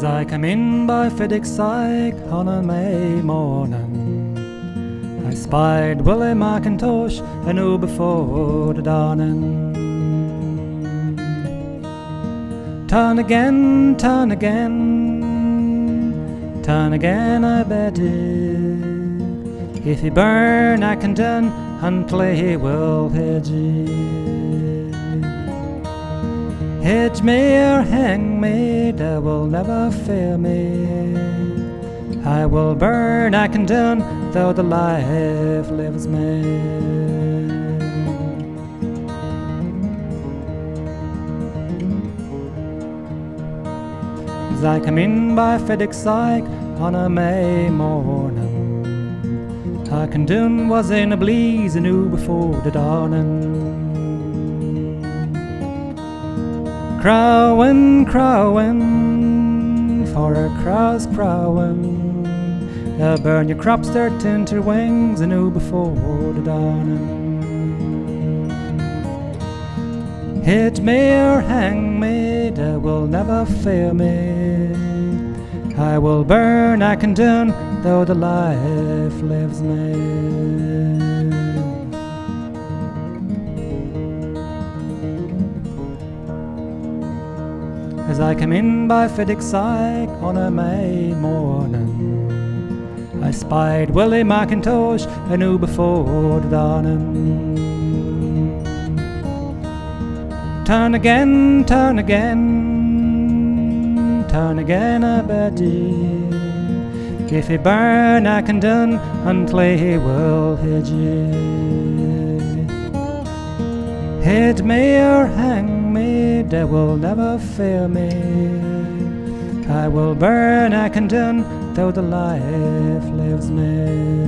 As I come in by Fiddich on a May morning, I spied Willie MacIntosh and who before the dawning. Turn again, turn again, turn again, I bet you. If he burn, Auchindoun until he will hedge you. Hedge me or hang me, that will never fear me. I will burn, Auchindoun, though the life lives me. I come in by Fiddich on a May morning, I Auchindoun was in a blaze and knew before the dawning. Crowin', crowin', for a crow's crowin'. They'll burn your crops, their tinter wings, and knew before the dawning. Hit me or hang me, they will never fear me. I will burn, Auchindoun, though the life lives me. As I come in by Fiddich on a May morning, I spied Willie MacIntosh, knew before the dawning. Turn again, turn again, turn again, bet ye. If he burn, Auchindoun until he will ye. Hit me or hang me, they will never fear me. I will burn, I done, though the life lives me.